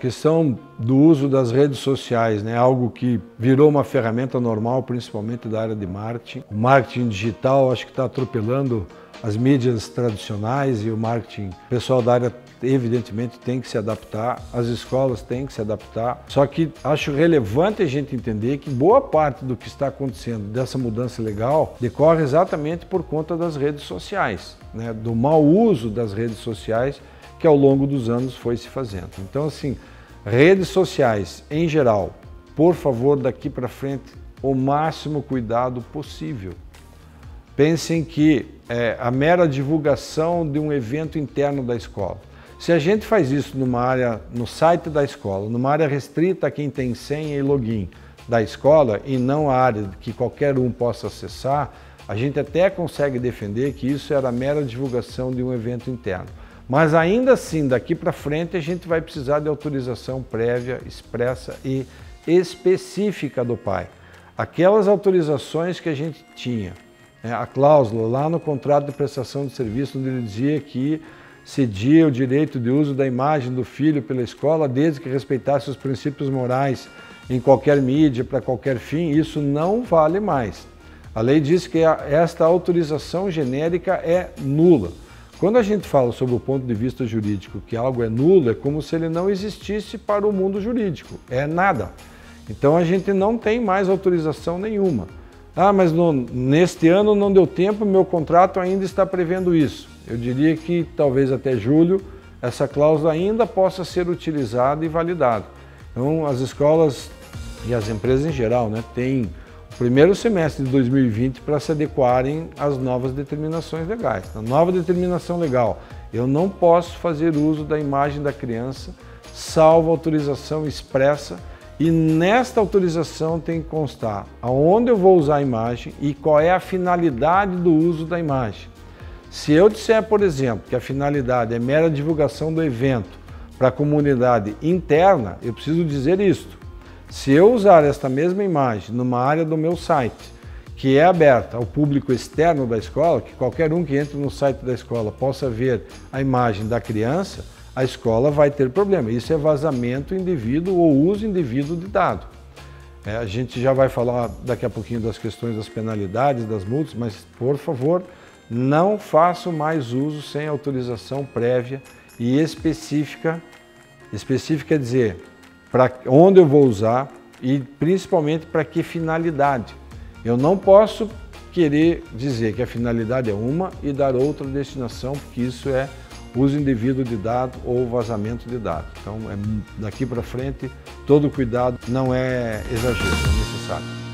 questão do uso das redes sociais, né? algo que virou uma ferramenta normal, principalmente da área de marketing. O marketing digital acho que está atropelando as mídias tradicionais e o marketing. O pessoal da área, evidentemente, tem que se adaptar, as escolas têm que se adaptar. Só que acho relevante a gente entender que boa parte do que está acontecendo dessa mudança legal decorre exatamente por conta das redes sociais, né? do mau uso das redes sociais que ao longo dos anos foi se fazendo. Então, assim, redes sociais em geral, por favor, daqui para frente, o máximo cuidado possível. Pensem que é, a mera divulgação de um evento interno da escola. Se a gente faz isso numa área, no site da escola, numa área restrita a quem tem senha e login da escola e não a área que qualquer um possa acessar, a gente até consegue defender que isso era mera divulgação de um evento interno. Mas ainda assim, daqui para frente, a gente vai precisar de autorização prévia, expressa e específica do pai. Aquelas autorizações que a gente tinha, né, a cláusula lá no contrato de prestação de serviço, onde ele dizia que cedia o direito de uso da imagem do filho pela escola, desde que respeitasse os princípios morais em qualquer mídia, para qualquer fim, isso não vale mais. A lei diz que esta autorização genérica é nula. Quando a gente fala sobre o ponto de vista jurídico que algo é nulo, é como se ele não existisse para o mundo jurídico, é nada. Então a gente não tem mais autorização nenhuma. Ah, mas no, neste ano não deu tempo, meu contrato ainda está prevendo isso. Eu diria que talvez até julho essa cláusula ainda possa ser utilizada e validada. Então as escolas e as empresas em geral né, têm primeiro semestre de 2020 para se adequarem às novas determinações legais. Na nova determinação legal, eu não posso fazer uso da imagem da criança salvo autorização expressa e nesta autorização tem que constar aonde eu vou usar a imagem e qual é a finalidade do uso da imagem. Se eu disser, por exemplo, que a finalidade é mera divulgação do evento para a comunidade interna, eu preciso dizer isto. Se eu usar esta mesma imagem numa área do meu site, que é aberta ao público externo da escola, que qualquer um que entre no site da escola possa ver a imagem da criança, a escola vai ter problema. Isso é vazamento indevido ou uso indevido de dado. É, a gente já vai falar daqui a pouquinho das questões das penalidades, das multas, mas por favor, não façam mais uso sem autorização prévia e específica. Específica quer dizer, para onde eu vou usar e principalmente para que finalidade. Eu não posso querer dizer que a finalidade é uma e dar outra destinação, porque isso é uso indevido de dado ou vazamento de dado. Então, é, daqui para frente, todo cuidado não é exagero, é necessário.